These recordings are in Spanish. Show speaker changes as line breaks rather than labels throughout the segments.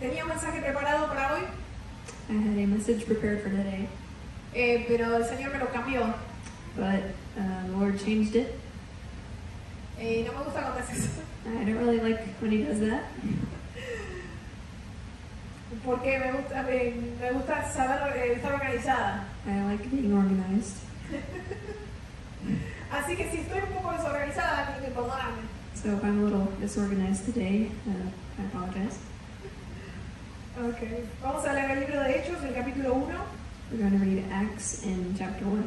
tenía un mensaje preparado para hoy,
I had a message prepared for today,
eh, pero el Señor me lo cambió.
but uh, the Lord changed it.
Eh, no me gusta cuando hace eso,
I don't really like when He does that
porque me gusta, me, me gusta saber eh, estar organizada.
I like being organized.
Así que si estoy un poco desorganizada, tienen que perdonarme.
So if I'm a little disorganized today, uh, I apologize.
Vamos a leer el libro de Hechos, el capítulo 1,
We're going to read Acts in chapter 1,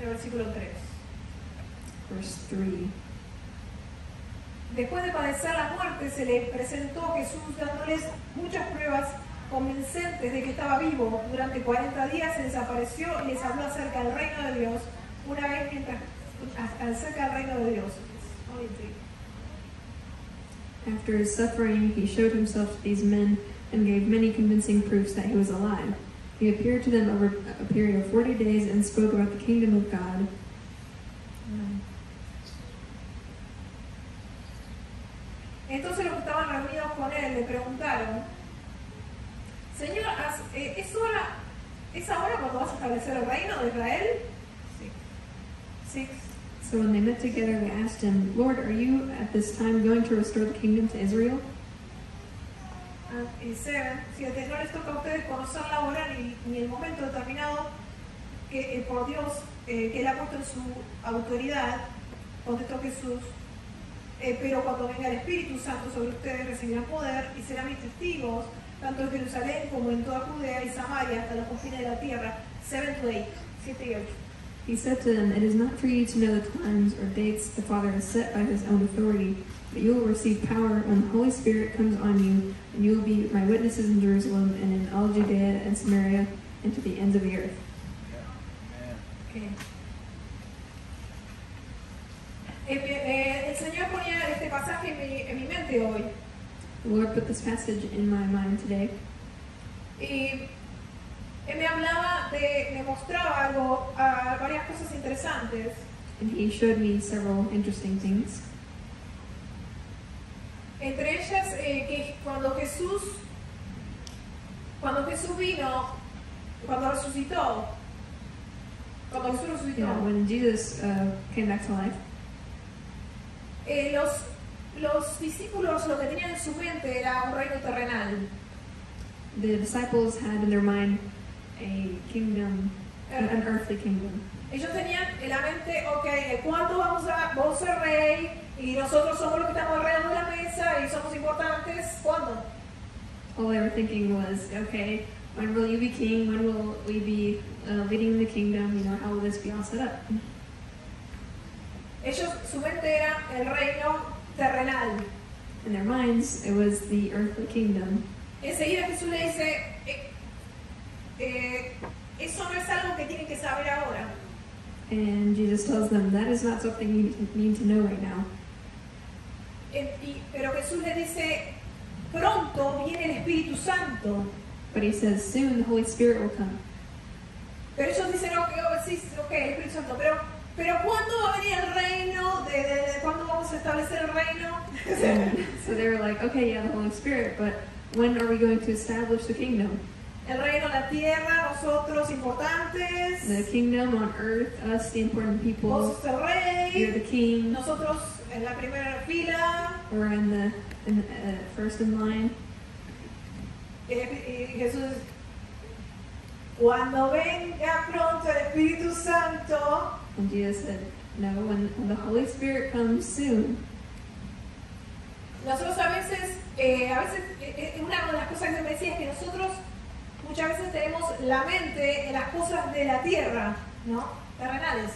el versículo 3.
verse 3.
Después de padecer la muerte, se le presentó Jesús dándoles muchas pruebas convincentes de que estaba vivo. Durante 40 días se desapareció y les habló acerca del reino de Dios, una vez mientras acerca del reino de Dios.
After his suffering, he showed himself to these men and gave many convincing proofs that he was alive. He appeared to them over a period of 40 days and spoke about the kingdom of God.
Entonces los que estaban reunidos con él le preguntaron, Señor, eh, ¿es, hora, ¿es ahora cuando vas a establecer el reino de Israel? Sí. Sí.
So when they met together, they asked him, Lord, are you at this time going to restore the kingdom to Israel?
Ah, Y Seben, si no les toca a ustedes conocer la hora ni el momento determinado que eh, por Dios eh, que Él ha puesto en su autoridad, contestó Jesús, eh, pero cuando venga el Espíritu Santo sobre ustedes recibirán poder y serán mis testigos, tanto en Jerusalén como en toda Judea y Samaria hasta los confines de la tierra. 7 to 8, 7 y 8.
He said to them, It is not for you to know the times or dates the Father has set by his own authority, but you will receive power when the Holy Spirit comes on you, and you will be my witnesses in Jerusalem and in all Judea and Samaria and to the ends of the earth.
Ok. Eh, eh, el Señor ponía este pasaje en mi, en mi mente hoy.
The Lord put this passage in my mind today,
Y él me hablaba de, me mostraba algo, ah, varias cosas interesantes.
and He showed me several interesting things.
Entre ellas, eh, que cuando Jesús, cuando Jesús vino, cuando resucitó, cuando Jesús resucitó,
Yeah, when Jesus uh, came back to life,
eh, los, los discípulos lo que tenían en su mente era un reino terrenal.
the disciples had in their mind a kingdom, an, earthly kingdom.
Ellos tenían en la mente, ok, ¿cuándo vamos a, vamos a ser rey? Y nosotros somos los que estamos alrededor de la mesa y somos importantes. ¿Cuándo?
All they were thinking was, okay, when will you be king? When will we be uh, leading the kingdom? You know, how will this be all set up?
Ellos, su mente era el reino terrenal.
In their minds, it was the earthly kingdom.
Enseguida Jesús le dice, eh, eso no es algo que tienen que saber ahora.
And Jesus tells them that is not something you need to know right now.
Pero Jesús le dice, pronto viene el Espíritu Santo.
But he says, soon the Holy Spirit will come.
Pero ellos dicen, ok, sí, sí, ok, el Espíritu Santo, pero, pero ¿cuándo va a venir el reino? ¿De, de- de cuándo vamos a establecer el reino?
so they were like, okay, yeah, the Holy Spirit, but when are we going to establish the kingdom?
El reino, la tierra, nosotros importantes,
The kingdom on earth, us, the important people.
vos sos el
You're
rey,
the king.
nosotros en la primera fila.
We're in the, in the uh, first in line.
Y Jesús, cuando venga pronto el Espíritu Santo,
And Jesus said, no, when, when the Holy Spirit comes soon.
nosotros a veces, eh, a veces, eh, eh, una de las cosas que me decía es que nosotros muchas veces tenemos la mente en las cosas de la tierra, ¿no? Terrenales.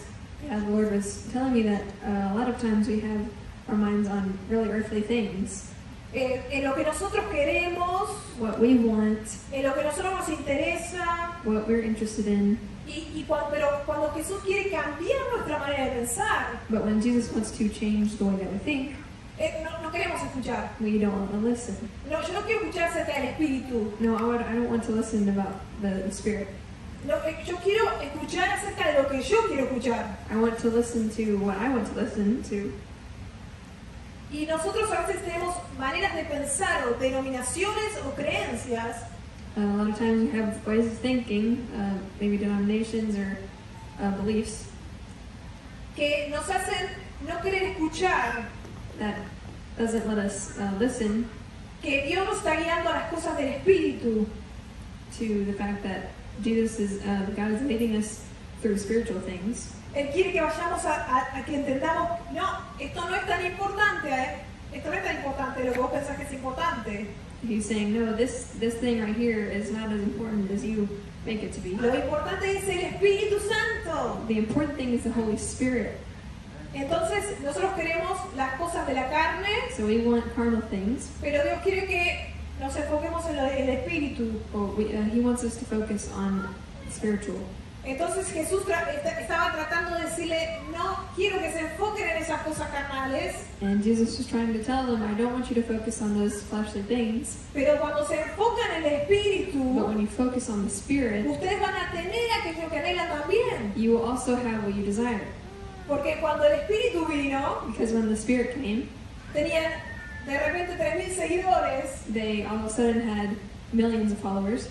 Yeah, the Lord was telling me that uh, a lot of times we have our minds on really earthly things.
Eh, en lo que nosotros queremos,
What we want,
en lo que nosotros nos interesa,
what we're interested in.
y, y cuan- pero cuando Jesús quiere cambiar nuestra manera de pensar,
But when Jesus wants to change the way that we think,
eh, no, no queremos escuchar.
we don't want to listen.
No, yo no quiero escuchar acerca del Espíritu.
No, I, would, I don't want to listen about the, the Spirit.
No, eh, yo quiero escuchar acerca de lo que yo quiero escuchar.
I want to listen to what I want to listen to.
Y nosotros a veces tenemos maneras de pensar o denominaciones o creencias
Uh, a lot of times we have ways of thinking, uh, maybe denominations or uh, beliefs,
que nos hacen no querer escuchar
that doesn't let us uh, listen
que Dios nos está guiando a las cosas del Espíritu.
to the fact that Jesus is uh, God is leading us through spiritual things.
Él quiere que vayamos a, a- a que entendamos, no, esto no es tan importante, ¿eh? esto no es tan importante lo que vos pensás que es importante.
He's saying, no, this this thing right here is not as important as you make it to be.
Lo importante es el Espíritu Santo.
The important thing is the Holy Spirit.
Entonces nosotros queremos las cosas de la carne,
So we want carnal things,
pero Dios quiere que nos enfoquemos en lo- en el Espíritu.
we, uh, He wants us to focus on spiritual.
Entonces Jesús tra- estaba tratando de decirle, no quiero que se enfoquen en esas cosas carnales,
And Jesus was trying to tell them, I don't want you to focus on those fleshly things,
pero cuando se enfocan en el
but
Espíritu,
when you focus on the Spirit,
ustedes van a tener aquello que anhelan también.
you will also have what you desire.
Porque cuando el Espíritu vino,
Because when the Spirit came,
tenían de repente 3.000 seguidores,
they all of a sudden had millions of followers,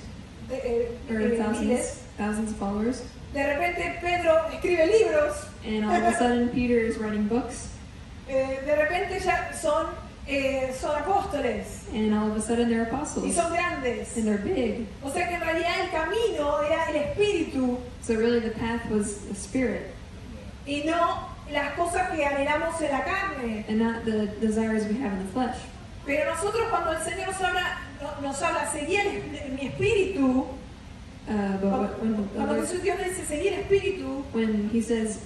de, eh,
or
eh,
thousands,
miles.
thousands of followers.
De repente Pedro escribe libros,
And all of a sudden, Peter is writing books,
eh, de repente ya son, eh, son apóstoles
and all of a sudden they're apostles.
y son grandes.
and they're big.
O sea que en realidad el camino era el Espíritu
So really, the path was the Spirit,
y no las cosas que anhelamos en la carne.
and not the desires we have in the flesh.
Pero nosotros cuando el Señor nos habla, no- nos habla, seguí el- mi espíritu,
Uh, but when,
cuando Jesús Dios dice seguí el espíritu,
when He says,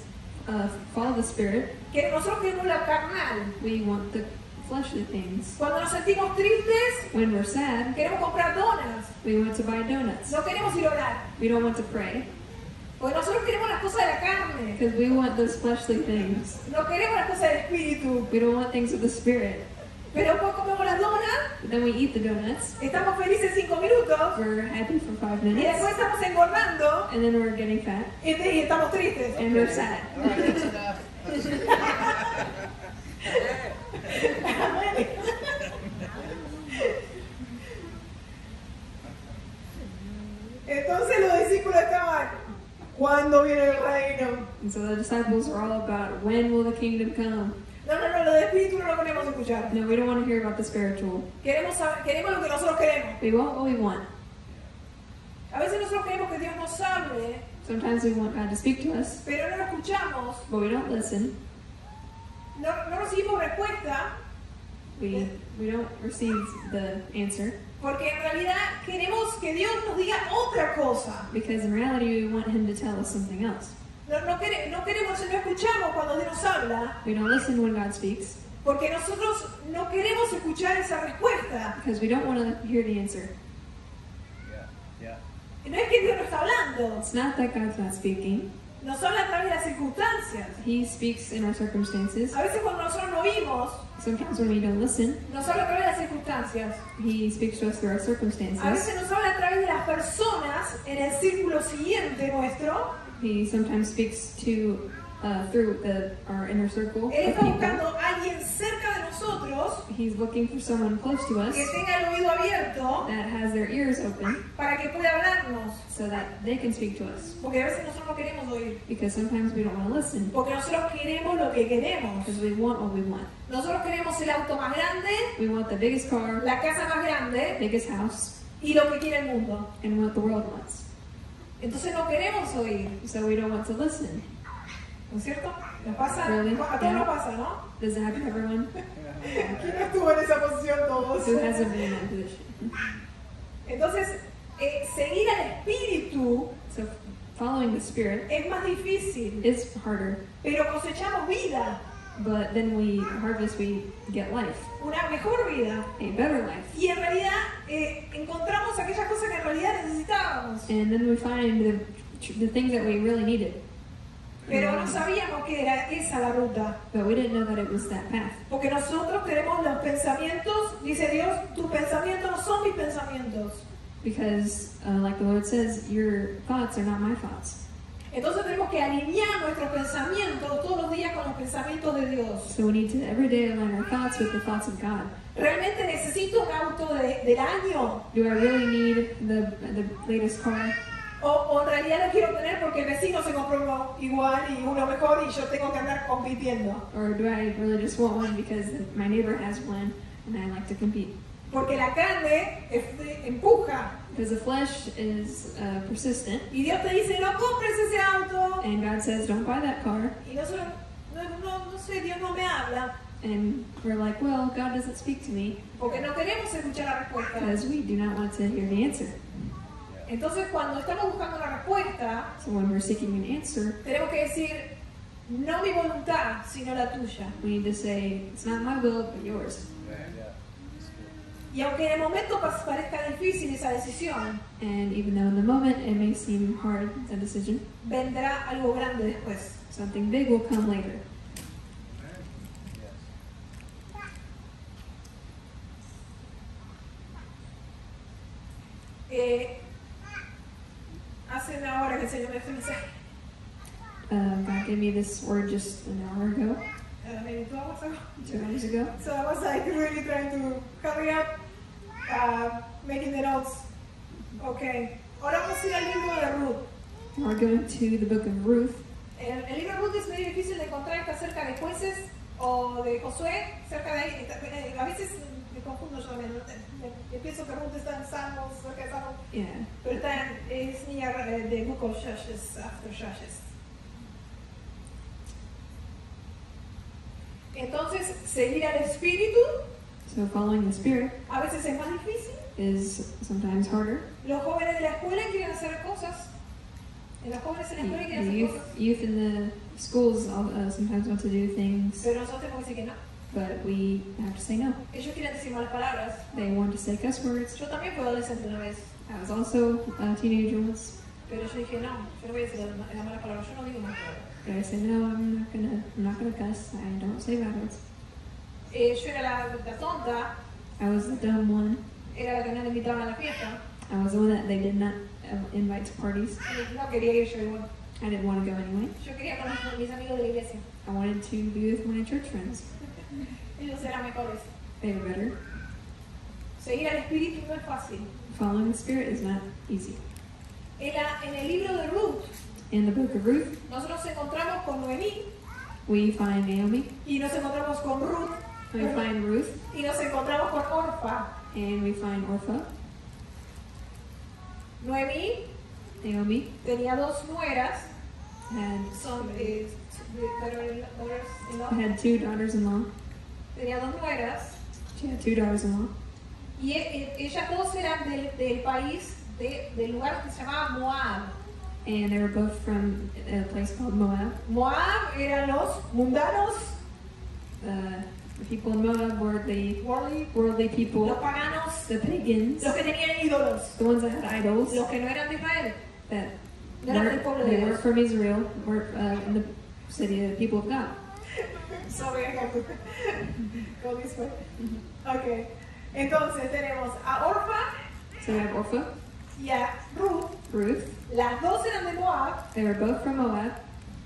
uh, "Follow the Spirit,"
que nosotros queremos la carnal.
we want the fleshly things.
Cuando nos sentimos tristes,
When we're sad,
queremos comprar donas,
we want to buy donuts.
no queremos ir a orar.
We don't want to pray
Porque nosotros queremos las cosas de la carne,
because we want those fleshly things.
no queremos las cosas del espíritu.
We don't want things of the Spirit.
Pero después comemos las donas,
But then we eat the donuts.
estamos felices cinco minutos
We're happy for five
y
minutes,
después estamos engordando
and then we're getting fat,
y, y estamos tristes.
and we're sad.
All right, that's enough.
Entonces los discípulos ¿cuándo viene el reino?
And so the disciples are all about when will the kingdom come?
No, no, no, lo de espíritu no lo queremos escuchar.
No, we don't want to hear about the spiritual.
Queremos, saber- queremos lo que nosotros queremos.
We want what we want.
A veces nosotros queremos que Dios nos hable,
Sometimes we want God to speak to us,
pero no lo escuchamos,
but we don't listen.
no, no recibimos respuesta,
We we don't receive the answer
porque en realidad queremos que Dios nos diga otra cosa.
because in reality we want Him to tell us something else.
No, no, quere- no queremos, no escuchamos cuando Dios nos habla,
We don't listen when God speaks
porque nosotros no queremos escuchar esa respuesta.
because we don't want to hear the answer.
Yeah, yeah.
Y No es que Dios no está hablando,
It's not that God's not speaking.
Nos habla a través de las circunstancias.
He speaks in our circumstances.
A veces cuando nosotros no vimos,
Sometimes when we don't listen,
nos habla a través de las circunstancias.
He speaks to us through our
A
circumstances.
veces nos habla a través de las personas en el círculo siguiente nuestro.
He sometimes speaks to uh, through the, our inner circle
Él está buscando a alguien cerca de nosotros
He's looking for someone close to us
que tenga el oído abierto
that has their ears open
para que pueda hablarnos.
So that they can speak to us.
Porque a veces nosotros no queremos oír.
Because sometimes we don't want to listen
Porque nosotros queremos lo que queremos.
because we want what we want.
Nosotros queremos el auto más grande,
We want the biggest car,
la casa más grande
biggest house,
y lo que quiere el mundo.
and what the world wants.
Entonces no queremos oír.
So we don't want to listen.
¿No es cierto? ¿Nos pasa?
Really?
A todos
Yeah.
nos pasa, ¿no?
Does it happen to everyone?
¿Quién estuvo en esa posición todos?
Who hasn't been in that position?
Entonces, eh, seguir al espíritu
So following the Spirit
es más difícil,
is harder,
pero cosechamos vida,
but then we harvest, we get life,
una mejor vida.
a better life.
Y en realidad eh, encontramos aquellas cosas que en realidad necesitábamos,
And then we find the, the things that we really needed.
pero no sabíamos que era esa la ruta.
But we didn't know that it was that path.
Porque nosotros tenemos los pensamientos, dice Dios, tus pensamientos no son mis pensamientos.
Because, uh, like the Lord says, your thoughts are not my thoughts.
Entonces tenemos que alinear nuestros pensamientos todos los días con los pensamientos de Dios.
So we need to every day align our thoughts with the thoughts of God.
¿Realmente necesito un auto de- del año?
Do I really need the the latest car,
O, o en realidad lo quiero tener porque el vecino se compró uno igual y uno mejor y yo tengo que andar compitiendo?
or do I really just want one because my neighbor has one and I like to compete?
Porque la carne este, empuja
Because the flesh is uh, persistent,
y Dios te dice, no compres ese auto.
and God says, "Don't buy that car."
Y nosotros, no, no, no sé, Dios no me habla
And we're like, "Well, God doesn't speak to me
porque no queremos escuchar la respuesta.
because we do not want to hear the answer."
Entonces cuando estamos buscando la respuesta,
So when we're seeking an answer,
tenemos que decir, no mi voluntad, sino la tuya.
we need to say, "It's not my will, but yours."
Yeah. Good.
Y aunque en el momento parezca difícil esa decisión,
And even though in the moment it may seem hard, the decision,
vendrá algo grande después.
something big will come later.
Eh, hace una hora que el Señor me este mensaje,
Um, God gave me this word just an hour ago,
eh, maybe two hours ago.
two hours ago.
So I was like really trying to hurry up, uh, making the notes. Okay. Ahora vamos a ir al libro de Ruth.
We're going to the book of Ruth.
El, el libro de Ruth es medio difícil de encontrar, está cerca de jueces o de Josué, cerca de ahí. eh, a veces me confundo yo también. me pienso que Ruth está en Salmos, cerca de Salmos,
Yeah.
pero está en, es eh, de Book of Judges, after Judges. Entonces, seguir al Espíritu
So following the Spirit
a veces es más difícil.
is sometimes harder.
Los jóvenes de la escuela quieren hacer cosas. Los jóvenes en la
The,
escuela quieren hacer
youth,
cosas.
youth in the schools uh, sometimes want to do things,
Pero nosotros tenemos que decir que no.
but we have to say no.
Ellos quieren decir malas palabras.
They want to say cuss words.
Yo también fui adolescente una vez.
I was also a teenager once,
Pero yo dije, no, yo no voy a decir la- las malas palabras. Yo no digo malas palabras.
But I said no. I'm not gonna. I'm not gonna cuss. I don't say bad words.
Eh, yo era la, la.
I was the dumb one.
Era la que no le a la fiesta.
I was the one that they did not uh, invite to parties.
No quería ir yo.
I didn't want to go anyway.
Yo quería conocer mis amigos de la iglesia.
I wanted to be with my church friends.
Ellos eran mejores.
They were better.
Seguir al Espíritu no es fácil.
Following the Spirit is not easy.
Era en el libro de Ruth.
In the book of Ruth,
Nosotros nos encontramos con Noemí
we find Naomi,
y nos encontramos con Ruth
we find Ruth,
y nos encontramos con Orfa.
and we find Orpha.
Noemí
Naomi
tenía dos nueras,
had
son eh, daughters-in-law.
had two daughters-in-law.
tenía dos nueras
She had two daughters-in-law,
y e- e- ellas dos eran del, del país, de- del lugar que se llamaba Moab.
And they were both from a place called Moab.
Moab eran los mundanos,
Uh, the people in Moab were the
worldly,
worldly people.
los paganos,
the pagans,
los que tenían ídolos,
the ones that had idols,
los que no eran de Israel.
that
No eran del pueblo
they
de
weren't from Israel, weren't uh, in the city of the people of God.
Sorry, I have to go this way. Ok, entonces tenemos a Orfa.
So we have Orpha,
y a Ruth.
Ruth.
Las dos eran de Moab,
They were both from Moab.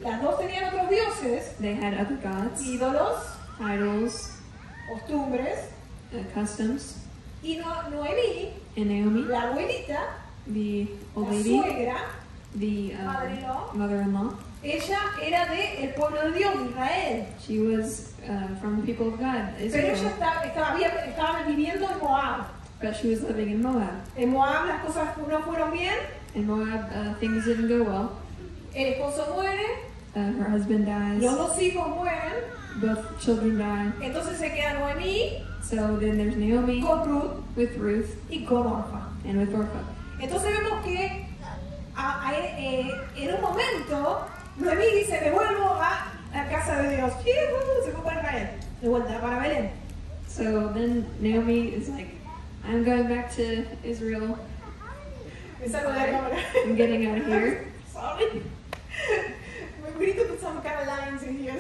las dos tenían otros dioses,
They had other gods,
ídolos,
idols,
costumbres.
uh, customs.
Y no- Noemí,
And Naomi,
la abuelita,
the old
la
lady,
suegra,
the uh,
Mother-in-law. ella era del pueblo de Dios, Israel.
she was uh, from the people of God,
Pero ella
Israel,
estaba, estaba, estaba viviendo en Moab.
But she was living in Moab.
En Moab las cosas no fueron bien,
In Moab, uh, things didn't go well.
el esposo muere,
Uh, her husband dies,
los dos hijos mueren,
both children die.
entonces se queda Noemí
So then there's Naomi
con Ruth
with Ruth
y con Orfa.
and with Orpha.
Entonces vemos que a- a- eh, en un momento Noemí dice, me vuelvo a la casa de Dios. Se fue para Israel, de vuelta para Belén.
So then Naomi is like, I'm going back to Israel.
Me salgo de.
I'm getting out of here.
Sorry. We need to put some kind of lines in here.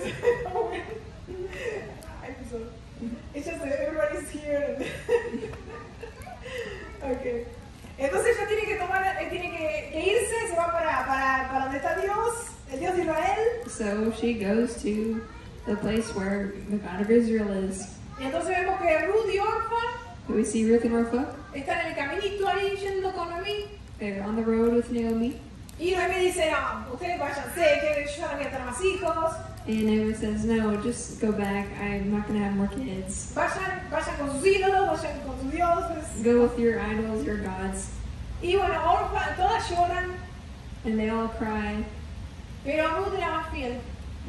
It's just that everybody's here. okay. Entonces ella tiene que tomar, eh, tiene que, que irse, se va para, para, para donde está Dios. el Dios de Israel.
So she goes to the place where the God of Israel is.
Y entonces vemos que Ruth y Orfa
We see Ruth and Orpha.
están en el caminito ahí yendo con Noemí.
They're on the road with Naomi.
Y Noemí dice, no, ustedes váyanse, que yo no voy a tener más hijos.
And Naomi says, No, just go back. I'm not going to have more kids.
Vayan, vayan con sus ídolos, vayan con sus dioses.
Go with your idols, your gods.
Y bueno, todas lloran,
And they all cry.
pero Ruth era más fiel,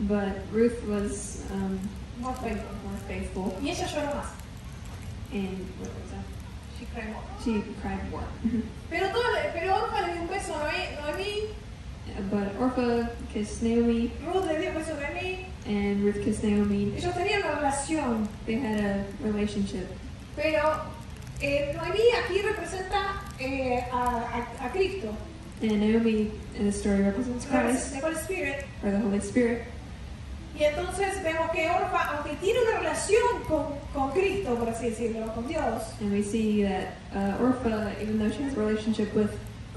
But Ruth was um,
más fiel.
more faithful.
Y ella lloró más.
And what was that?
She cried more.
She cried more.
Pero, todo, pero Orfa le dio un beso a Noemí,
but Orpha kissed Naomi,
Ruth le dio un beso a Noemí.
and Ruth kissed Naomi.
Ellos tenían una relación.
They had a relationship.
Pero eh, Noemí aquí representa eh, a, a- a Cristo,
And Naomi in the story represents Christ,
the Holy Spirit.
or the Holy Spirit.
Y entonces vemos que Orfa, aunque tiene una relación con, con Cristo, por así decirlo, con Dios,
And we see that uh, Orpha, even though she has a relationship with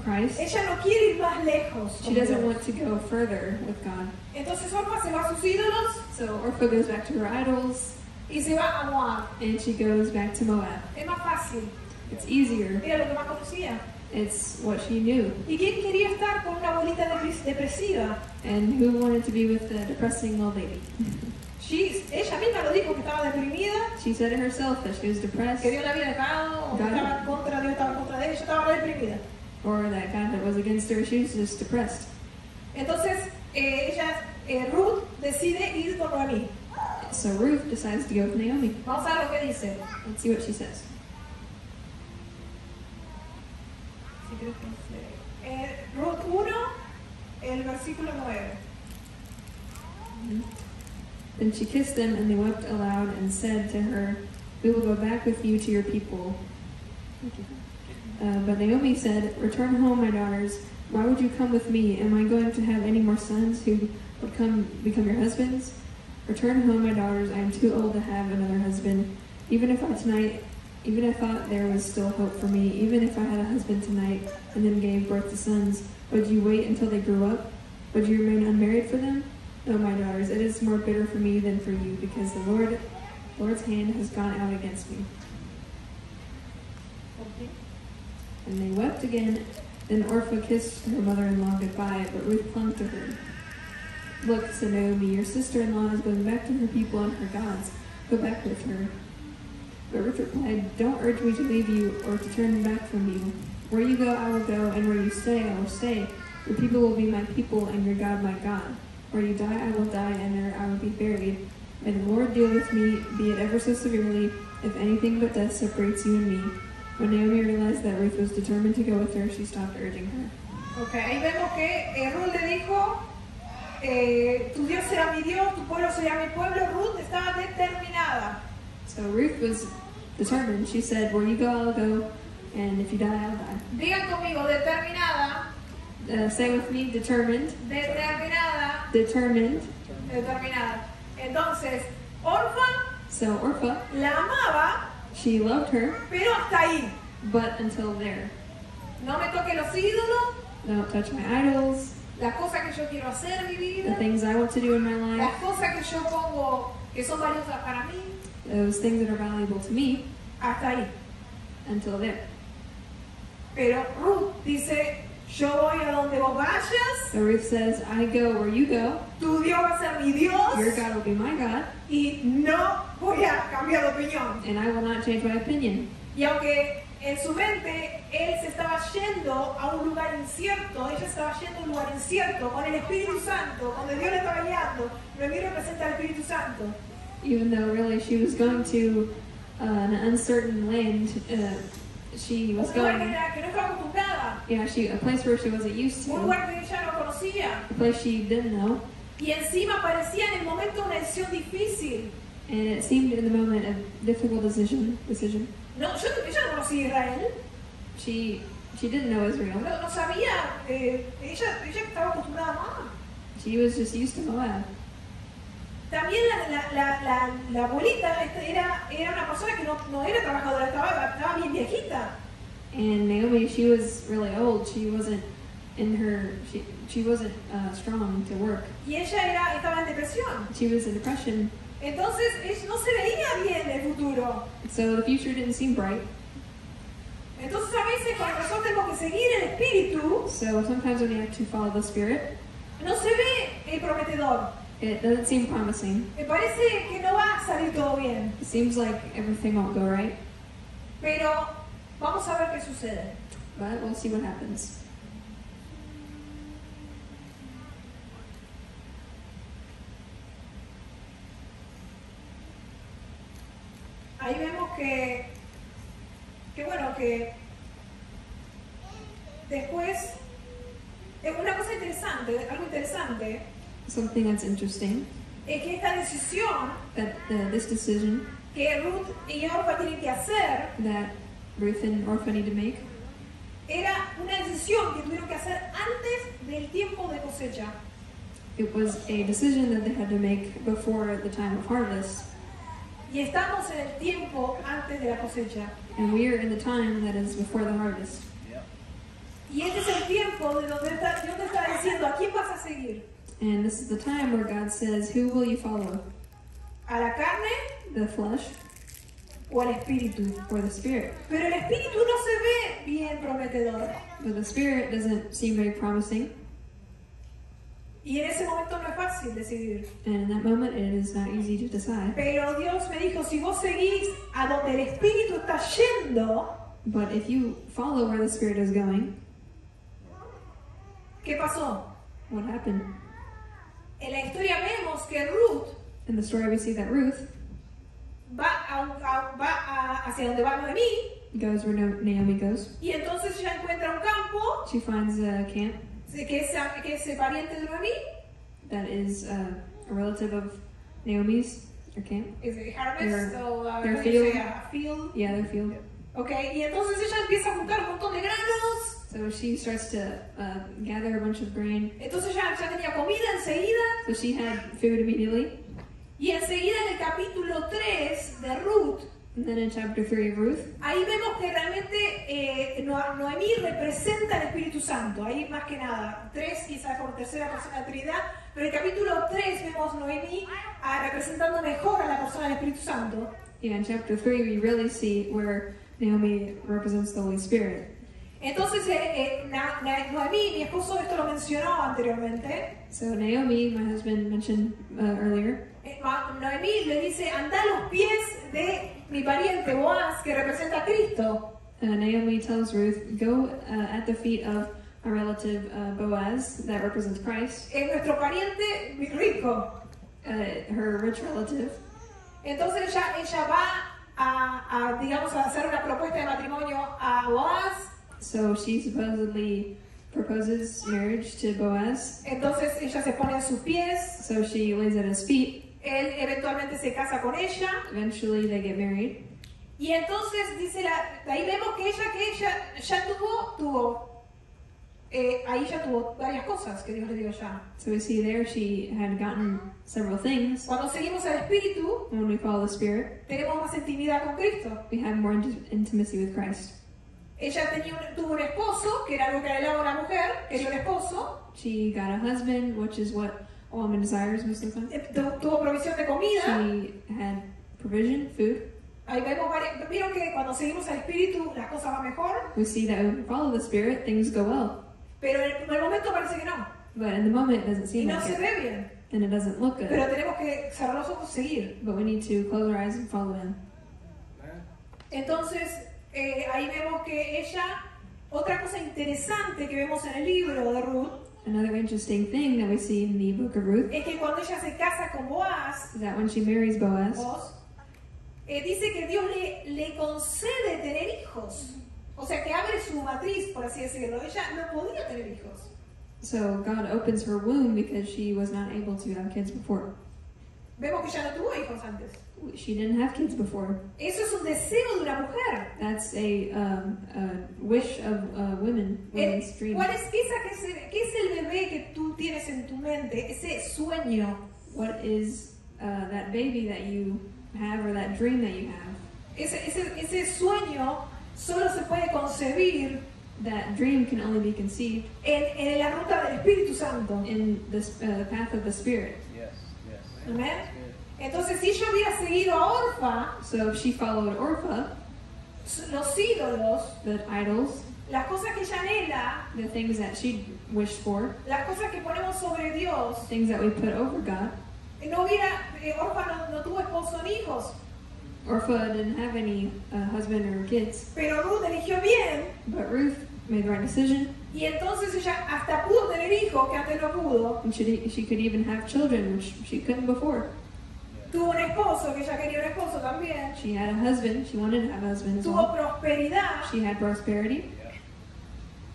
Christ,
ella no quiere ir más lejos.
she doesn't
Dios.
want to go further with God.
Entonces Orfa se va a sus ídolos
So Orpha goes back to her idols,
y se va a Moab.
and she goes back to Moab.
Es más fácil,
It's easier.
era lo que más conocía.
It's what she knew.
¿Y quién quería estar con una abuelita depresiva?
And who wanted to be with the depressing old lady?
She- ella misma lo dijo que estaba deprimida,
She said it herself that she was depressed,
que Dios la había dejado, que estaba contra, Dios estaba contra de ella, estaba deprimida.
or that God that was against her. She was just depressed.
Entonces, eh, ella, eh, Ruth decide ir con Noemí.
So Ruth decides to go with Naomi.
Vamos a ver lo que dice.
Let's see what she says.
Eh, Ruth 1, el versículo 9.
Then she kissed them, and they wept aloud and said to her, We will go back with you to your people. Uh, but Naomi said, Return home, my daughters. Why would you come with me? Am I going to have any more sons who would come become your husbands? Return home, my daughters. I am too old to have another husband. Even if I tonight, even if I thought there was still hope for me, even if I had a husband tonight and then gave birth to sons, would you wait until they grew up? Would you remain unmarried for them? No, my daughters, it is more bitter for me than for you, because the Lord, Lord's hand has gone out against me. And they wept again. Then Orpha kissed her mother-in-law goodbye, but Ruth clung to her. Look, said Naomi, your sister-in-law is going back to her people and her gods. Go back with her. But Ruth replied, Don't urge me to leave you or to turn back from you. Where you go, I will go, and where you stay, I will stay. Your people will be my people, and your God my God. Where you die, I will die, and there I will be buried. May the Lord deal with me, be it ever so severely, if anything but death separates you and me. When Naomi realized that Ruth was determined to go with her, she stopped urging her.
Ok, ahí vemos que Ruth le dijo, eh, tu Dios será mi Dios, tu pueblo será mi pueblo. Ruth estaba determinada.
So Ruth was determined. She said, Where you go, I'll go, and if you die, I'll die.
Digan conmigo, determinada,
Uh, say with me, determined,
determinada,
determined.
determinada. Entonces, Orfa
So Orpha,
la amaba,
she loved her,
pero hasta ahí.
but until there.
No me toque los ídolos,
Don't touch my idols,
las cosas que yo quiero hacer en mi vida.
the things I want to do in my life,
las cosas que yo pongo que son valiosas para mí,
those things that are valuable to me,
hasta ahí.
until there.
Pero Ruth dice, yo voy a donde vos vayas,
So Ruth says, I go where you go,
tu Dios va a ser mi Dios
your God will be my God,
y no voy a cambiar de opinión.
and I will not change my opinion.
Y aunque en su mente él se estaba yendo a un lugar incierto, ella estaba yendo a un lugar incierto con el Espíritu Santo, donde Dios le estaba guiando, Noemí representa al Espíritu Santo.
Even though really she was going to uh, an uncertain land, uh, she was going,
era- que no estaba acostumbrada,
yeah, she a place where she wasn't used to,
lugar que ella no conocía.
a place she didn't know,
Y encima parecía en el momento una decisión difícil.
and it seemed in the moment a difficult decision. Decision.
No, yo, ella no conocía Israel,
She she didn't know Israel.
no, no sabía, eh, ella, ella estaba acostumbrada a Moab.
She was just used to Moab.
También la, la, la, la, abuelita este, era, era una persona que no, no era trabajadora, estaba, estaba bien viejita.
And Naomi, she was really old. She wasn't in her, she, she wasn't uh, strong to work.
y ella era, estaba en depresión.
She was in depression,
Entonces ella no se veía bien el futuro.
so the future didn't seem bright.
Entonces a veces con razón tenemos que seguir el espíritu,
So sometimes when you have to follow the Spirit,
no se ve el prometedor.
It doesn't seem promising.
Me parece que no va a salir todo bien,
It seems like everything won't go right,
pero vamos a ver qué sucede.
but we'll see what happens.
Ahí vemos que, que bueno, que después, es una cosa interesante, algo interesante,
Something that's interesting
es que esta decisión
that uh, this decision
que Ruth y Orfa tienen que hacer
that Ruth and Orpha need to make
era una decisión que tuvieron que hacer antes del tiempo de cosecha.
it was a decision that they had to make before the time of harvest,
Y estamos en el tiempo antes de la cosecha.
and we are in the time that is before the harvest.
Y este es el tiempo de donde está, de donde está diciendo a quién vas a seguir.
And this is the time where God says, "Who will you follow?
¿A la carne
The flesh
o al espíritu?
or the spirit?"
Pero el espíritu no se ve bien prometedor.
But the spirit doesn't seem very promising,
Y en ese momento no es fácil decidir.
and in that moment, it is not easy to decide.
Pero Dios me dijo, si vos seguís a donde el espíritu está yendo,
But if you follow where the spirit is going,
¿qué pasó?
what happened?
En la historia vemos que Ruth
In the story, we see that Ruth
va, a a- va a- hacia donde va Noemí
goes where Na- Naomi goes.
y entonces ella encuentra un campo
She finds a camp
que es, que es pariente de Noemí,
that is uh, a relative of Naomi's, or camp.
es de Harvest
Their-
o uh,
their
¿cómo se
field.
Field.
Yeah, their field.
Ok, y entonces ella empieza a juntar un montón de granos,
So she starts to uh, gather a bunch of grain.
entonces ya, ya tenía comida enseguida,
So she had food immediately.
y enseguida en el capítulo 3 de Ruth,
And then in chapter 3 of Ruth,
ahí vemos que realmente eh, No- Noemí representa al Espíritu Santo, ahí más que nada, 3 quizás por tercera persona de Trinidad, pero en el capítulo 3 vemos Noemí ah, representando mejor a la persona del Espíritu Santo.
yeah, in chapter 3, we really see where Naomi represents the Holy Spirit.
Entonces, eh, eh, Na- Na- Noemí, mi esposo esto lo mencionó anteriormente,
So Naomi, my husband mentioned uh, earlier,
Eh, Noemí le dice, anda a los pies de mi pariente Boaz, que representa a Cristo.
uh, Naomi tells Ruth, go uh, at the feet of a relative, uh, Boaz, that represents Christ,
Es nuestro pariente rico.
uh, her rich relative.
Entonces ella, ella va a, a, digamos, a hacer una propuesta de matrimonio a Boaz.
So she supposedly proposes marriage to Boaz.
Entonces ella se pone en sus pies.
So she lays at his feet.
Él eventualmente se casa con ella.
Eventually, they get married.
Y entonces dice la, ahí vemos que ella que ella ya tuvo, tuvo, eh, ahí ya tuvo varias cosas que Dios le dio ya.
So we see there she had gotten several things.
Cuando seguimos al Espíritu,
When we follow the Spirit,
tenemos más intimidad con Cristo.
we have more int- intimacy with Christ.
Ella tenía un- tuvo un esposo, que era algo que anhelaba una mujer, quería un esposo,
She got a husband, which is what a woman desires most of the time.
eh, tu- tuvo provisión de comida.
She had provision, food.
Ahí vemos varias, vieron que cuando seguimos al Espíritu las cosas van mejor,
We see that when we follow the Spirit, things go well.
pero en el, en el momento parece que no.
But in the moment, it doesn't
Y
seem
no
like
se
it.
ve bien.
And it doesn't look
Pero
good.
tenemos que cerrar los ojos y seguir.
But we need to close our eyes and follow Him.
Entonces, eh, ahí vemos que ella, otra cosa interesante que vemos en el libro de Ruth,
Another interesting thing that we see in the book of Ruth
es que cuando ella se casa con Boaz,
is that when she marries Boaz,
Boaz, eh, dice que Dios le, le concede tener hijos. O sea, que abre su matriz, por así decirlo. Ella no podía tener hijos.
so God opens her womb because she was not able to have kids before.
Vemos que ella no tuvo hijos antes.
She didn't have kids before.
Eso es un deseo de una mujer.
That's a, um, a wish of uh, women,
Eh,
women's dream.
¿Cuál es, qué, es, qué es el- es el bebé que tú tienes en tu mente? Ese sueño.
What is uh, that baby that you have or that dream that you have?
Ese, ese, ese sueño solo se puede concebir
that dream can only be conceived
en, en la ruta del Espíritu Santo.
in the uh, path of the Spirit.
Amén. Entonces, si ella hubiera seguido a Orfa,
So if she followed Orpha,
los ídolos,
the idols,
las cosas que ella anhela,
the things that she wished for,
las cosas que ponemos sobre Dios,
things that we put over God,
no hubiera, eh, Orfa no, no tuvo esposo ni hijos,
Orpha didn't have any uh, husband or kids,
pero Ruth eligió bien
but Ruth made the right decision,
y entonces ella hasta pudo tener hijos que antes no pudo.
and she, she could even have children, which she couldn't before.
Tuvo un esposo, que ella quería un esposo también.
She had a husband, she wanted to have a husband as
Tuvo
well.
prosperidad.
She had prosperity.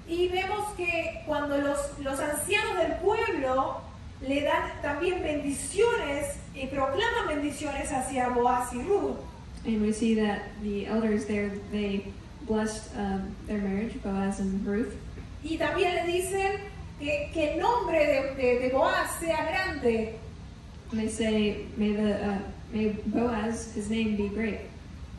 Y vemos que cuando los, los ancianos del pueblo le dan también bendiciones y proclaman bendiciones hacia Boaz y Ruth.
and we see that the elders there, they blessed um, their marriage, Boaz and Ruth.
Y también le dicen que, que el nombre de, de- de Boaz sea grande.
And they say, may the uh, may Boaz, his name be great.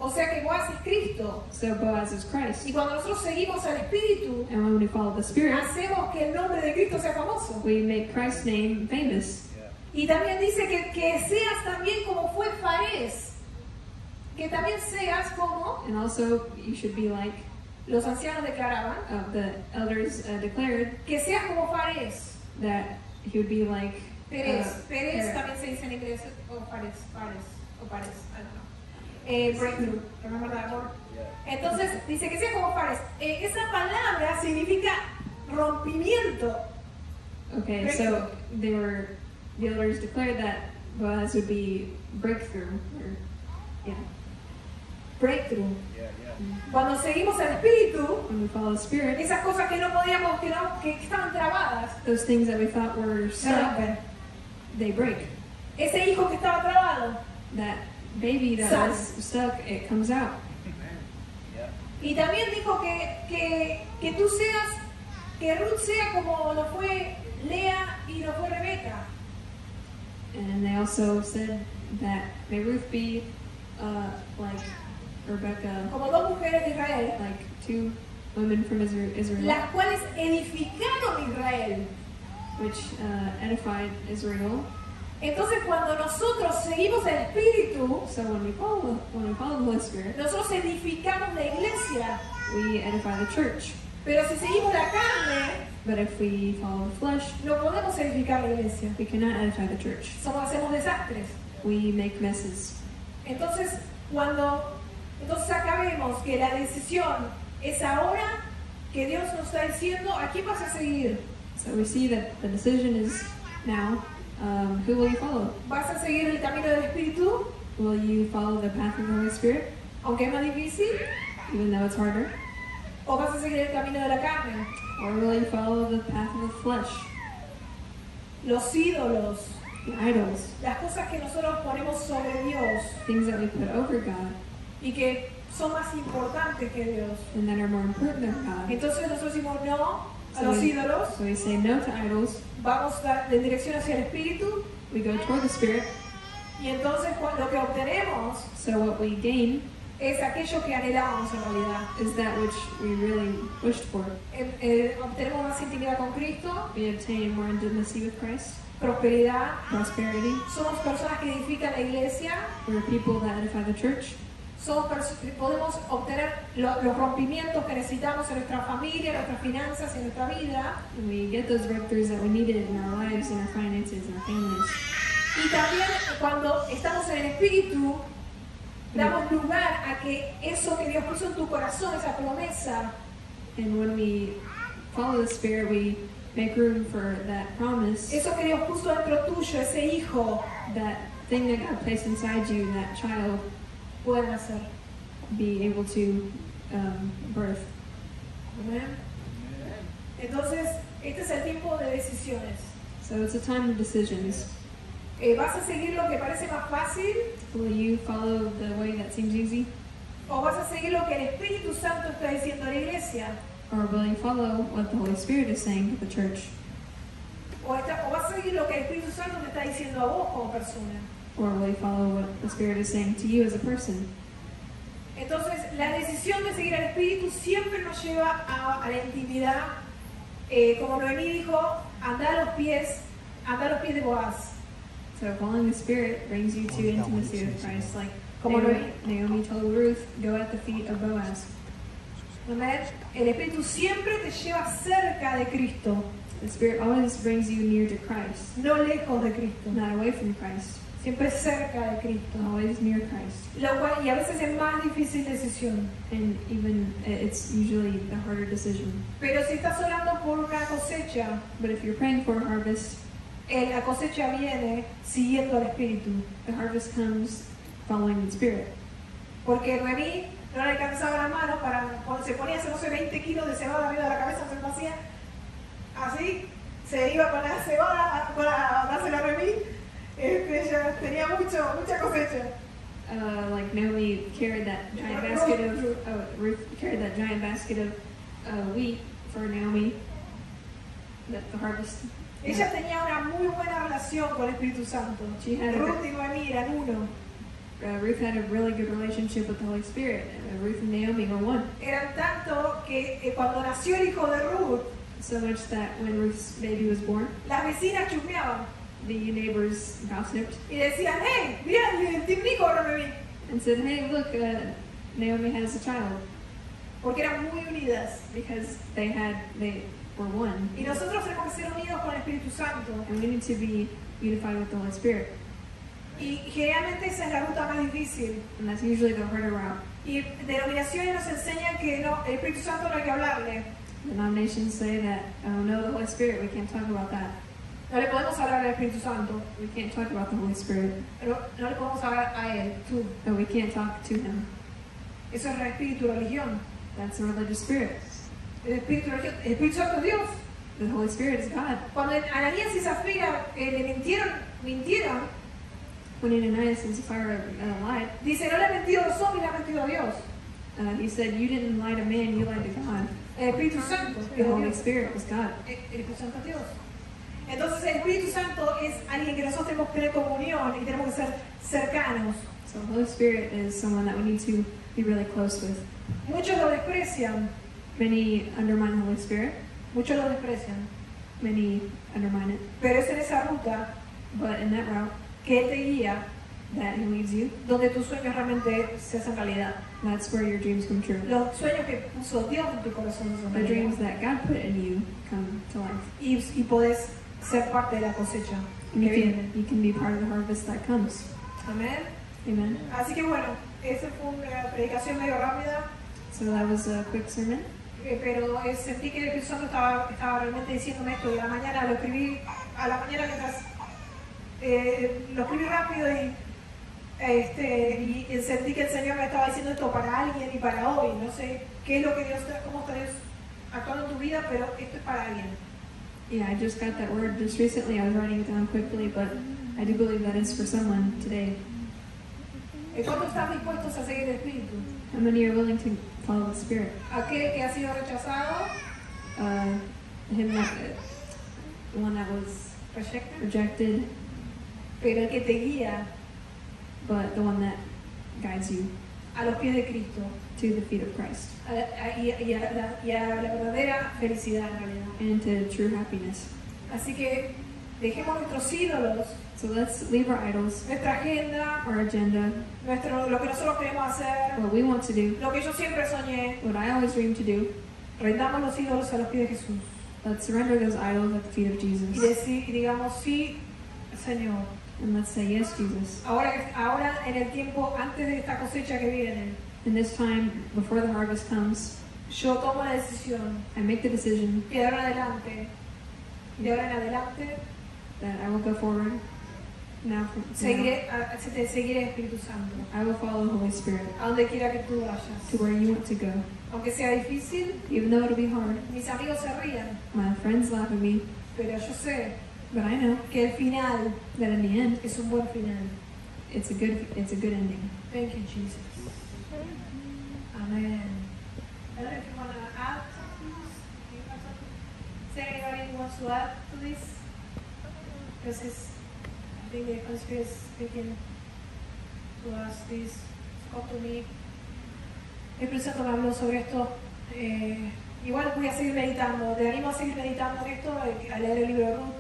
O sea que Boaz es Cristo.
So Boaz is Christ.
Y cuando nosotros seguimos al Espíritu,
And when we follow the Spirit,
hacemos que el nombre de Cristo sea famoso.
we make Christ's name famous.
Y también dice que, que seas también como fue Fares. Que también seas como
And also, you should be like
los ancianos declaraban.
uh, the elders uh, declared
Que seas como Fares.
that he would be like
Pérez.
uh,
Pérez
Pérez.
también se dice en inglés. O Fares. Fares. O Pares. I don't know. Eh, breakthrough. Remember that word?
Yeah.
Entonces, dice que sea como Fares. Eh, esa palabra significa rompimiento.
Okay, so they were the elders declared that Boaz would be breakthrough. Or, yeah,
Breakthrough.
Yeah, yeah.
Cuando seguimos al Espíritu,
when we follow the Spirit,
esas cosas que no podíamos, que, no, que estaban trabadas,
those things that we thought were
se
stuck, they break.
Ese hijo que estaba trabado.
That baby that
Sale.
was stuck, it comes out.
Yeah.
Y también dijo que, que, que tú seas, que Ruth sea como lo fue Lea y lo fue Rebeca.
And they also said that may Ruth be uh, like Rebecca,
como dos mujeres de Israel,
like two women from Isra- Israel,
las cuales edificaron Israel.
which uh, edified Israel.
Entonces cuando nosotros seguimos el Espíritu,
So when we follow when we follow the Spirit,
nosotros edificamos la iglesia.
we edify the church.
Pero si seguimos la carne,
But if we follow the flesh,
no podemos edificar la iglesia.
we cannot edify the church.
Somos, hacemos desastres.
We make messes.
Entonces, cuando entonces acá vemos que la decisión es ahora que Dios nos está diciendo a quién vas a seguir.
So we see that the decision is now. Um, who will you follow?
¿Vas a seguir el camino del Espíritu,
Will you follow the path of the Holy Spirit,
aunque es más difícil?
even though it's harder?
¿O vas a seguir el camino de la carne?
Or will you follow the path of the flesh,
Los ídolos,
the idols,
las cosas que nosotros ponemos sobre Dios
things that we put over God
y que son más importantes que Dios.
and that are more important than God?
Entonces nosotros decimos no a
So
los
we,
ídolos,
so we say no to idols.
vamos en dirección hacia el Espíritu
We go toward the Spirit.
y entonces lo que obtenemos
So what we gain
es aquello que anhelamos en realidad.
is that which we really wished for.
Eh, eh, obtenemos más intimidad con Cristo,
We obtain more intimacy with Christ,
prosperidad,
prosperity.
somos personas que edifican la iglesia,
We're people that edify the church.
Somos pers- podemos obtener lo- los rompimientos que necesitamos en nuestra familia, en nuestras finanzas, en nuestra vida.
We get those breakthroughs that we needed in our lives, in our finances, in our families.
Y también cuando estamos en el Espíritu, damos lugar a que eso que Dios puso en tu corazón, esa promesa,
And when we follow the Spirit, we make room for that promise,
eso que Dios puso dentro tuyo, ese hijo,
that thing that God placed inside you, that child,
hacer.
be able to um, birth.
Amén. Entonces, este es el tiempo de decisiones.
So it's a time of decisions.
Eh, ¿Vas a seguir lo que parece más fácil
Will you follow the way that seems easy,
o vas a seguir lo que el Espíritu Santo está diciendo a la iglesia?
or will you follow what the Holy Spirit is saying to the church,
¿O, está- o vas a seguir lo que el Espíritu Santo te está diciendo a vos como persona?
Or will you follow what the Spirit is saying to you as a person?
Entonces, La decisión de seguir al Espíritu siempre nos lleva a, a la intimidad. Eh, como Noemí dijo, anda a los pies, anda a los pies de Boaz.
So following the Spirit brings you to intimacy with Christ. Like
Como
Naomi, Naomi told Ruth, go at the feet of Boaz.
Amén. El Espíritu siempre te lleva cerca de Cristo,
The Spirit always brings you near to Christ,
no lejos de Cristo.
not away from Christ,
Siempre cerca de Cristo.
always near Christ.
Lo cual, y a veces es más difícil decisión.
And even uh, it's usually the harder decision.
Pero si estás orando por una cosecha,
But if you're praying for a harvest,
eh, la cosecha viene siguiendo al Espíritu.
the harvest comes following the Spirit.
Porque Noemí no le alcanzaba la mano para, se ponía, no sé, 20 kilos de cebada arriba de la cabeza, se lo hacía así, se iba con la cebada para dársela a Noemí, este, ella tenía mucho, mucha cosecha.
Uh, like Naomi carried that giant basket of uh, Ruth carried that giant basket of uh, wheat for Naomi. That the harvest.
Ella tenía una muy buena relación con el Espíritu Santo.
She had a,
Ruth y Noemí eran uno.
uh, Ruth had a really good relationship with the Holy Spirit. Uh, Ruth and Naomi were one.
Eran tanto que eh, cuando nació el hijo de Ruth,
So much that when Ruth's baby was born,
las vecinas chusmeaban
the neighbors gossiped
y decían, hey, mira el típico ahora Noemí.
and said, "Hey, look, uh, Naomi has a child,"
Porque eran muy unidas.
because they had they were one,
Y nosotros tenemos que ser unidos con el Espíritu Santo.
and we need to be unified with the Holy Spirit.
Y generalmente esa es la ruta más difícil.
And that's usually the harder route.
Y denominaciones nos enseñan que no, el Espíritu Santo no hay que hablarle.
Denominations say that, oh no, the Holy Spirit, we can't talk about that.
No le podemos hablar al Espíritu Santo.
We can't talk about the Holy Spirit.
Pero no le podemos hablar a Él, tú.
No, we can't talk to Him.
Eso es espíritu religión.
That's a religious spirit.
El Espíritu, religión, el Espíritu Santo es Dios.
The Holy Spirit is God.
Cuando Ananías y Zafira eh, le mintieron, mintieron,
When Ananias and Sapphira uh, lied,
dice, no le ha mentido a los hombres, le ha mentido a Dios.
uh, he said, You didn't lie to man, you lied to God.
El Espíritu Santo
The Holy Spirit was God.
El el Espíritu Santo Dios. Entonces el Espíritu Santo es alguien que nosotros tenemos que tener comunión y tenemos que ser cercanos.
So the Holy Spirit is someone that we need to be really close with.
Muchos lo desprecian,
Many undermine the Holy Spirit,
muchos lo desprecian,
many undermine it.
pero es en esa ruta
But in that route
que te guía
that He leads you,
donde tus sueños realmente se hacen realidad.
that's where your dreams come true.
Los sueños que puso Dios en tu corazón hacen
The dreams that God put in you come to life.
y, y podés ser parte de la cosecha que
you
viene.
can, you can be part of the harvest that comes.
Amén.
Amen.
Así que bueno, esa fue una predicación medio rápida,
So that was a quick sermon.
eh, pero eh, sentí que el Espíritu Santo estaba, estaba realmente diciéndome esto y a la mañana lo escribí, a la mañana mientras eh, lo escribí rápido y, este, y, y sentí que el Señor me estaba diciendo esto para alguien y para hoy. No sé qué es lo que Dios, está- cómo está Dios actuando en tu vida, pero esto es para alguien.
Yeah, I just got that word just recently. I was writing it down quickly, but I do believe that is for someone today.
¿Cuántos están dispuestos a seguir el Espíritu?
How many are willing to follow the Spirit?
Aquel que ha sido rechazado,
Uh, him that, the one that was
rejected,
rejected,
pero el que te guía
but the one that guides you
a los pies de Cristo
to the feet of Christ
a- a- y, y a la, y a la verdadera felicidad en realidad.
and to true happiness.
Así que dejemos nuestros ídolos,
So let's leave our idols,
nuestra agenda,
our agenda,
nuestro, lo que nosotros queremos hacer,
what we want to do,
lo que yo siempre soñé.
what I always dreamed to do.
Rendamos los ídolos a los pies de Jesús
Let's surrender those idols at the feet of
y,
Jesus.
decir, y digamos, sí, Señor.
And let's say, Yes, Jesus.
Ahora, ahora en el tiempo antes de esta cosecha que viene,
In this time, before the harvest comes,
yo tomo la decisión.
I make the decision
y de ahora en adelante, de ahora en adelante,
that I will go forward. Now from
seguiré, a- te seguiré Espíritu Santo,
I will follow the Holy Spirit
a donde quiera que tú
to where you want to go.
Aunque sea difícil,
Even though it'll be hard,
mis amigos se rían,
my friends laugh at me,
pero yo sé
but I know
que el final
that in the end,
es un buen final.
it's a good it's a good ending.
Thank you, Jesus. Amen. I don't know if you want to add something. Do you have something? Is there anybody who wants to add to this? Because it's, I think the Spirit is speaking to us this. Spoke to me. El Santo me habló sobre esto. eh, igual voy a seguir meditando. Te animo a seguir meditando en esto, a leer el libro de Ruth,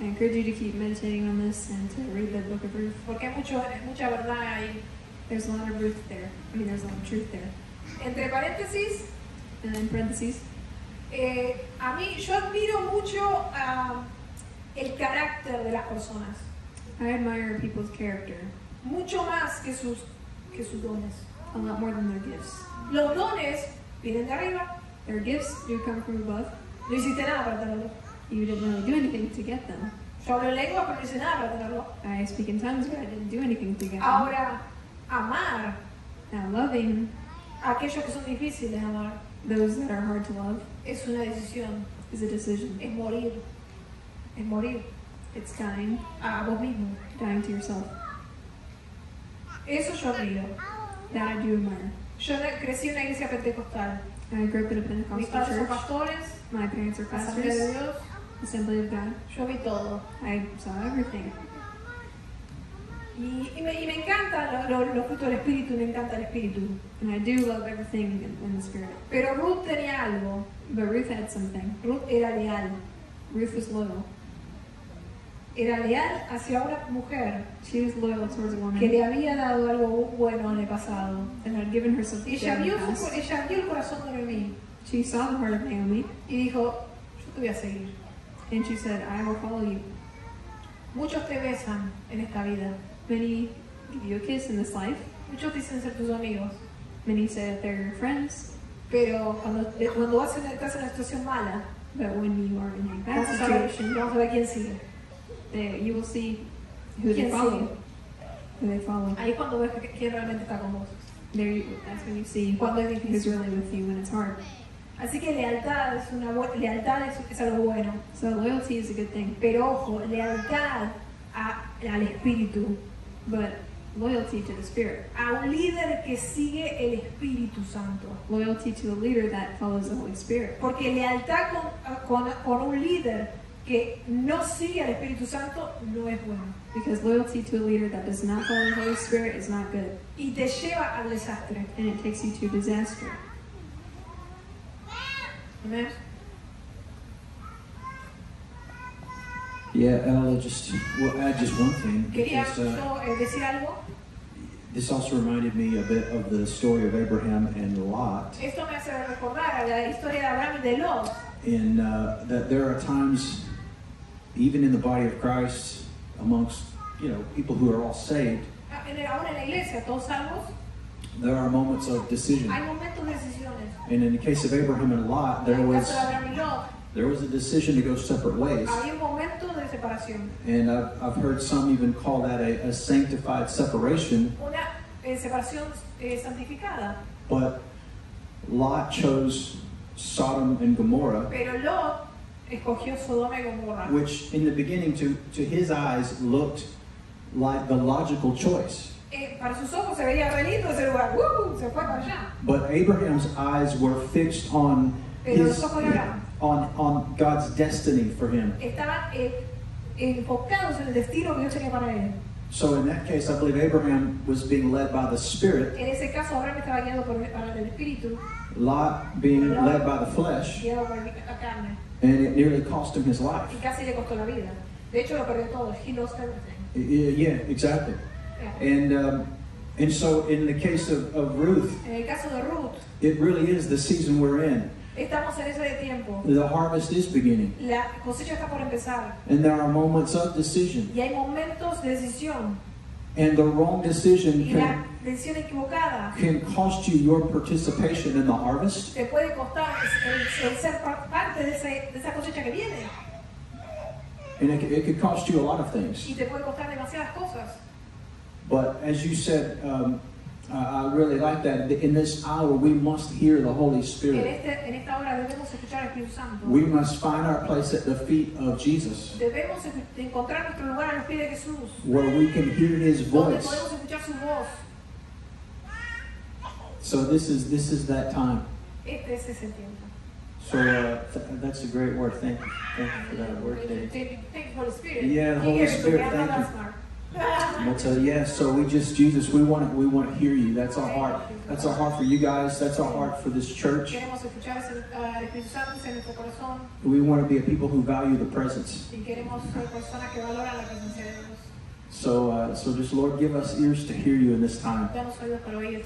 I encourage you to keep meditating on this and to read the book of Ruth.
porque mucho, mucha verdad ahí.
There's a lot of Ruth there. I mean, there's a lot of truth there.
Entre paréntesis,
And in parentheses,
eh, a mí yo admiro mucho ah, el carácter de las personas,
I admire people's character
mucho más que sus, que sus dones.
a lot more than their gifts.
Los dones vienen de arriba.
Their gifts do come from above.
No hiciste nada para tenerlo.
You didn't really do anything to get them.
Yo hablo en lengua, pero no hice nada para tenerlo.
I speak in tongues, but I didn't do anything to get them.
Ahora, amar
Now, loving
aquellos que son difíciles de amar
those that are hard to love
es una decisión,
is a decision.
es morir, es morir
It's dying,
a vos mismo.
dying to yourself.
Eso yo admiro.
That I do admire.
Yo crecí en una iglesia pentecostal.
I grew up in a
Mis
Pentecostal
padres son
church.
pastores,
My parents are
Asamblea de
pastors,
Dios.
Assembly of God.
Yo vi todo.
I saw everything.
Y, y me, y me encanta lo- lo- los frutos del Espíritu, me encanta el Espíritu.
And I do love everything in, in the Spirit.
Pero Ruth tenía algo.
But Ruth had something.
Ruth era leal.
Ruth was loyal.
Era leal hacia una mujer
She was loyal towards a woman
que le había dado algo bueno en el pasado.
and had given her something
Ella vio, su- ella vio el corazón de Noemí
She saw the heart of Naomi
y dijo, yo te voy a seguir.
and she said, I will follow you.
Muchos te besan en esta vida.
Many give you a kiss in this life.
Muchos dicen ser tus amigos.
Many say that they're your friends.
Pero cuando, eh, cuando vas en- estás en una situación mala,
But when you are in a bad
vamos a ver,
situation,
vamos a ver quién sigue.
they, you will see who they follow.
sigue?
Who they follow.
Ahí cuando ves quién realmente está con vos.
There, you, that's when you see
Cuando es
who's
difícil.
really with you when it's hard.
Así que lealtad es, una lealtad es, es algo bueno.
So loyalty is a good thing,
Pero ojo, lealtad a- al Espíritu.
But loyalty to the Spirit,
A un líder que sigue el Espíritu Santo.
loyalty to a leader that follows the Holy Spirit.
Porque lealtad con, con, con un líder que no sigue al Espíritu Santo no es bueno.
Because loyalty to a leader that does not follow the Holy Spirit is not good,
Y te lleva al desastre.
and it takes you to disaster.
Amén.
Yeah, I'll just well add just one thing
Quería
because uh,
eh, decir algo.
this also reminded me a bit of the story of Abraham and Lot,
Esto me hace recordar a la historia de Abraham y de Lot.
in uh, that there are times, even in the body of Christ, amongst you know people who are all saved,
En el- en la iglesia, todos salvos,
there are moments of decision.
hay momentos de decisiones.
And in the case of Abraham and Lot, there was
caso de Abraham y Lot,
there was a decision to go separate ways,
había un momento de separación.
and I've, I've heard some even call that a, a sanctified separation.
Una eh, separación eh, santificada.
But Lot chose Sodom and Gomorrah,
Pero Lot escogió Sodoma y Gomorra.
which in the beginning to, to his eyes looked like the logical choice.
Eh, para sus ojos se veía re lindo ese lugar. Se fue para allá.
But Abraham's eyes were fixed on his
los ojos de Abraham
on, on God's destiny for him.
estaban eh, enfocados en el destino que Dios tenía para él.
So in that case, I believe Abraham was being led by the Spirit,
En ese caso, Abraham estaba guiado por para el espíritu,
Lot being led by the flesh,
guiado por la carne.
and it nearly cost him his life.
Y casi le costó la vida. De hecho, lo perdió todo. He lost everything.
Yeah, exactly.
Yeah.
And um, and so in the case of, of Ruth,
En el caso de Ruth,
it really is the season we're in.
Estamos en ese tiempo.
The harvest is beginning,
La cosecha está por empezar.
and there are moments of decision,
Y hay momentos de decisión.
and the wrong decision
Y la
can
decisión equivocada
can cost you your participation in the harvest,
te puede costar el, el ser parte de, ese- de esa cosecha que viene.
and it, it could cost you a lot of things.
Y te puede costar demasiadas cosas.
But as you said, um, I I really like that. In this hour, we must hear the Holy
En,
Spirit.
este, en esta hora debemos escuchar al Espíritu Santo.
We must find our place at the feet of Jesus,
Debemos encontrar nuestro lugar a los pies de Jesús.
where we can hear His
Donde
voice.
podemos escuchar su voz.
So this is this is that time.
Este es ese tiempo.
So uh, th- that's a great word. Thank you. Thank you for that word, Dave.
Thank thank you, Holy Spirit.
Yeah, the Holy
gave it to me.
Spirit,
I'm not smart.
But uh, yeah, so we just Jesus, we want to we want to hear you. That's our heart. That's our heart for you guys. That's our heart for this church.
Queremos escuchar ese- al Espíritu Santo en nuestro corazón
We want to be a people who value the presence.
y queremos ser personas que valoran la presencia de Dios.
So uh, so just Lord, give us ears to hear you in this time.
Danos oídos para oír.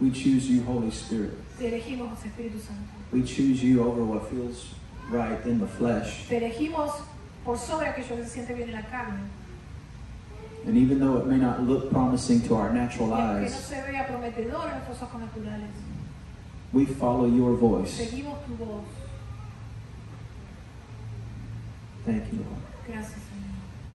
We choose you, Holy Spirit.
Te elegimos, Espíritu Santo.
We choose you over what feels right in the flesh.
Por sobre aquello que se siente bien en la carne.
And even though it may not look promising to our natural
no
eyes,
se vea prometedor en nuestros ojos naturales,
we follow your voice.
seguimos tu voz.
Thank you, Lord.
Gracias.